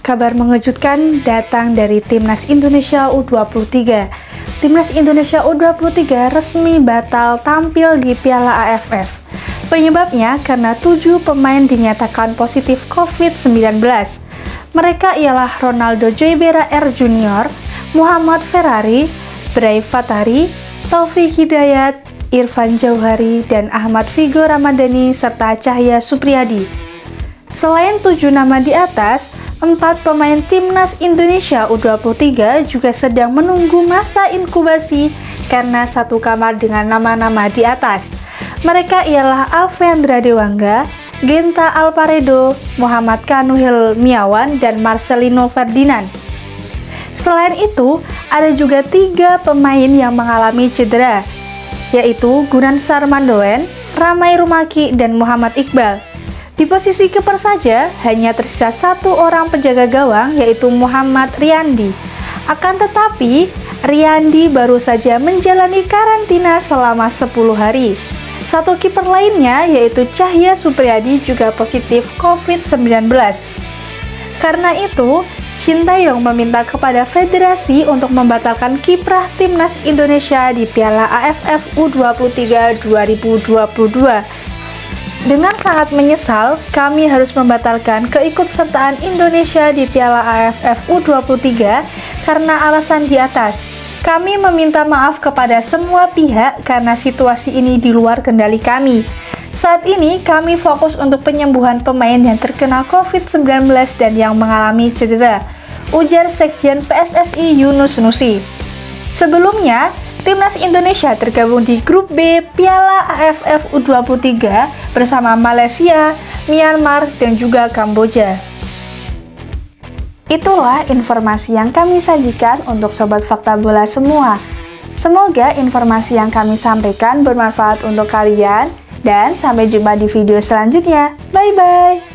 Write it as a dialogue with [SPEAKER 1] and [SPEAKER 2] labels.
[SPEAKER 1] kabar mengejutkan datang dari Timnas Indonesia U23. Timnas Indonesia U23 resmi batal tampil di Piala AFF. Penyebabnya karena tujuh pemain dinyatakan positif COVID-19. Mereka ialah Ronaldo Joybera R Junior, Muhammad Ferrari, Bray Fatari, Taufik Hidayat, Irfan Jauhari, dan Ahmad Figo Ramadhani serta Cahya Supriyadi. Selain tujuh nama di atas, empat pemain timnas Indonesia U23 juga sedang menunggu masa inkubasi karena satu kamar dengan nama-nama di atas. Mereka ialah Alvendra Dewangga, Genta Alparedo, Muhammad Kanuhil Miawan, dan Marcelino Ferdinand. Selain itu, ada juga tiga pemain yang mengalami cedera, yaitu Gunan Sarmandoen, Ramai Rumaki, dan Muhammad Iqbal. Di posisi keeper saja, hanya tersisa satu orang penjaga gawang yaitu Muhammad Riyandi. Akan tetapi, Riyandi baru saja menjalani karantina selama 10 hari. Satu kiper lainnya yaitu Cahya Supriyadi juga positif COVID-19. Karena itu, Sintayong meminta kepada federasi untuk membatalkan kiprah timnas Indonesia di Piala AFF U23 2022 dengan sangat menyesal, kami harus membatalkan keikutsertaan Indonesia di Piala AFF U23 karena alasan di atas. Kami meminta maaf kepada semua pihak karena situasi ini di luar kendali kami. Saat ini kami fokus untuk penyembuhan pemain yang terkena COVID-19 dan yang mengalami cedera, ujar Sekjen PSSI Yunus Nusi. Sebelumnya, Timnas Indonesia tergabung di grup B Piala AFF U23 bersama Malaysia, Myanmar, dan juga Kamboja. Itulah informasi yang kami sajikan untuk Sobat Fakta Bola semua. Semoga informasi yang kami sampaikan bermanfaat untuk kalian dan sampai jumpa di video selanjutnya. Bye-bye!